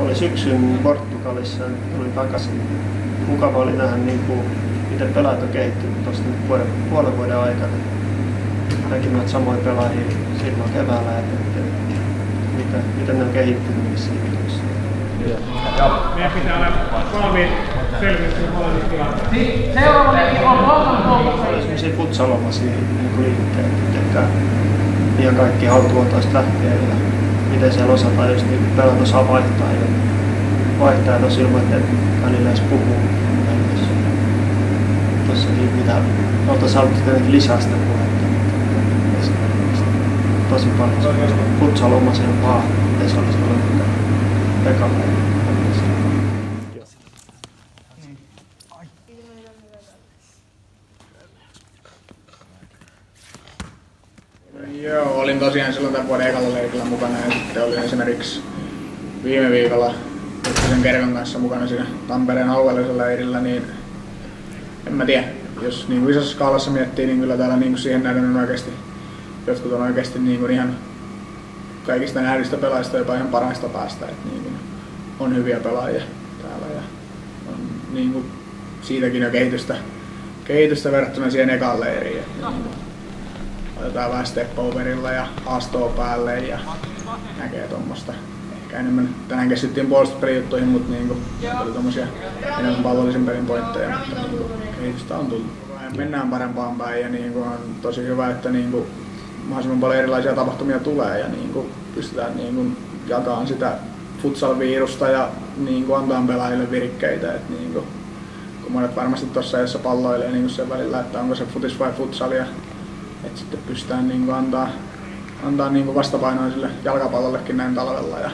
oli syksyn Portugalissa, tuli takaisin. Mukava oli nähdä, niin kuin, miten pelaajat on kehittynyt tuosta vuoden, puolen vuoden aikana. Näkin noita samoja pelaajia silloin keväällä, että miten, miten, miten ne on kehittynyt niissä liitoissa. Meidän pitää olla valmiit selvittämään molemmista tilanteista. Niin, seuraava on Holman Holman. Oli semmoisia futsalomaisia niin liikkeitä, mitkä ihan kaikki haltuotoista lähtien ja miten siellä osataan just niin pelata osaa vaihtaa ja vaihtaa tuossa ilman, että välillä edes puhuu. Tossakin mitä oltaisiin haluttu tietenkin lisää sitä puhetta. Tosi paljon semmoista futsalomaisia vaan, ei se olisi ollut mitään Pekalla. Joo, olin tosiaan silloin tämän vuoden ekalla leikillä mukana ja sitten olin esimerkiksi viime viikolla sen Kerkon kanssa mukana siinä Tampereen alueellisella leirillä, niin en mä tiedä. Jos niin kuin isossa skaalassa miettii, niin kyllä täällä niin kuin siihen nähden on oikeasti, jotkut on oikeasti niin kuin ihan kaikista nähdistä pelaajista jopa ihan parhaista päästä. Että niin kuin on hyviä pelaajia täällä ja on niin kuin siitäkin jo kehitystä, kehitystä verrattuna siihen ekaan leiriin. Että niin kuin vähän step overilla ja haastoa päälle ja näkee tuommoista. Ehkä enemmän, tänään keskityttiin puolustuspelijuttuihin, mutta niinku, oli tuommoisia enemmän pallollisen pelin pointteja, mutta niinku, kehitystä on tullut. Mennään parempaan päin ja niinku, on tosi hyvä, että niinku, mahdollisimman paljon erilaisia tapahtumia tulee ja niinku, pystytään niinku, jakamaan sitä futsal-virusta ja niinku, antaa pelaajille virikkeitä. Et, niinku, kun monet varmasti tuossa ajassa palloilee niin sen välillä, että onko se futis vai futsal ja että sitten pystytään niin kuin antaa, antaa niin kuin vastapainoa sille jalkapallollekin näin talvella. Ja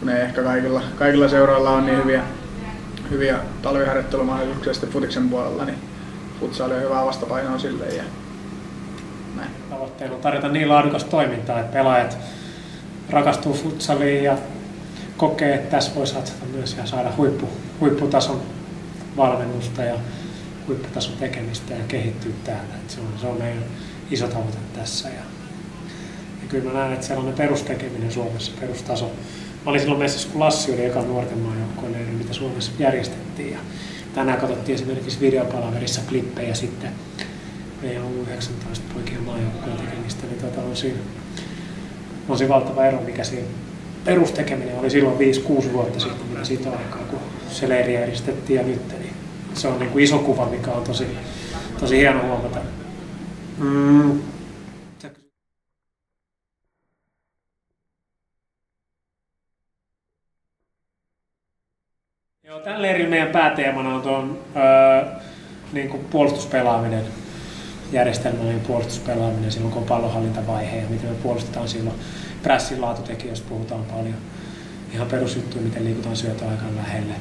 kun ei ehkä kaikilla, kaikilla seuroilla on niin hyviä, hyviä talviharjoittelumahdollisuuksia sitten futiksen puolella, niin futsal on hyvää vastapainoa sille. Ja näin. Tavoitteena on tarjota niin laadukasta toimintaa, että pelaajat rakastuu futsaliin ja kokee, että tässä voi satsata myös ja saada huippu, huipputason valmennusta ja huipputason tekemistä ja kehittyä täällä. Et se, on, se on meidän iso tavoite tässä. Ja, ja kyllä mä näen, että sellainen perustekeminen Suomessa, perustaso. Mä olin silloin messissä, kun Lassi oli eka nuorten maajoukkoille, mitä Suomessa järjestettiin. Ja tänään katsottiin esimerkiksi videopalaverissa klippejä sitten meidän U19 poikien maajoukkojen tekemistä, niin tota on siinä, on siinä valtava ero, mikä siinä perustekeminen oli silloin 5-6 vuotta sitten, mitä siitä aikaa, kun se leiri järjestettiin ja nyt, se on niin kuin iso kuva, mikä on tosi, tosi hieno huomata. Mm. Joo, tämän leirin meidän pääteemana on tuon öö, niin kuin puolustuspelaaminen, järjestelmällinen puolustuspelaaminen silloin, kun on pallonhallintavaihe ja miten me puolustetaan silloin. Pressin laatutekijöistä puhutaan paljon. Ihan perusjuttuja, miten liikutaan syötöaikaan lähelle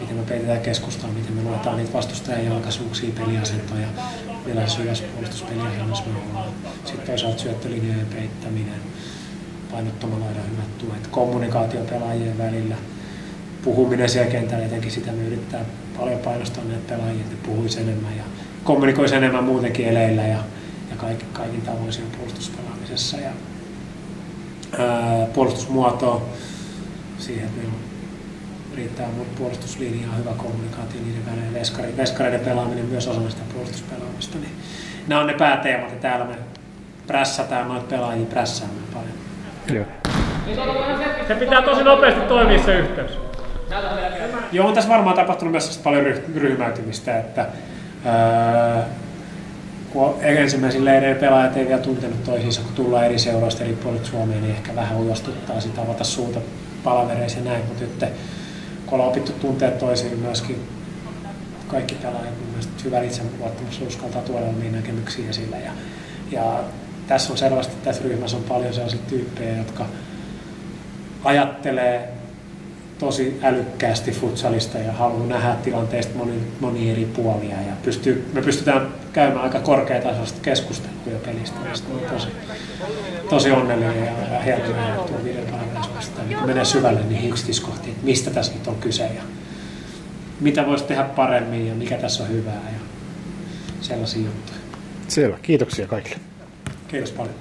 miten me peitetään keskustaa, miten me luetaan niitä vastustajan jalkaisuuksia, peliasentoja, millä syväspuolustuspeliä me Sitten toisaalta syöttölinjojen peittäminen, painottomalla aina hyvät tuet, kommunikaatio pelaajien välillä, puhuminen siellä kentällä, etenkin sitä me yrittää paljon painostaa näitä pelaajia, että puhuisi enemmän ja kommunikoisi enemmän muutenkin eleillä ja, ja kaikin, kaikin tavoin siinä puolustuspelaamisessa. Ja, ää, puolustusmuotoa siihen, että meillä on riittää puolustuslinjaa, hyvä kommunikaatio niiden välillä, veskari, veskareiden pelaaminen myös osa sitä puolustuspelaamista. Niin nämä on ne pääteemat ja täällä me prässätään noita pelaajia prässäämään paljon. Joo. Se pitää tosi nopeasti toimia se yhteys. Joo, on tässä varmaan tapahtunut myös paljon ryhmäytymistä, että öö, kun ensimmäisin leireillä pelaajat ei vielä tuntenut toisiinsa, kun tullaan eri seuroista eri puolet Suomeen, niin ehkä vähän ujostuttaa sitä avata suuta palavereissa ja näin, mutta nyt kun ollaan opittu tuntea toisiin myöskin kaikki pelaajat, mun mielestä hyvä itseluottamus uskaltaa tuoda omia näkemyksiä esille. Ja, ja tässä on selvästi, tässä ryhmässä on paljon sellaisia tyyppejä, jotka ajattelee tosi älykkäästi futsalista ja haluaa nähdä tilanteesta moni, moni eri puolia. Ja pystyy, me pystytään käymään aika korkeatasoista keskustelua pelistä, mistä on tosi, tosi onnellinen ja, ja helpoinen tuo videopalvelusta. Niin menee syvälle niihin yksityiskohtiin, että mistä tässä nyt on kyse ja mitä voisi tehdä paremmin ja mikä tässä on hyvää ja sellaisia juttuja. Selvä. Kiitoksia kaikille. Kiitos paljon.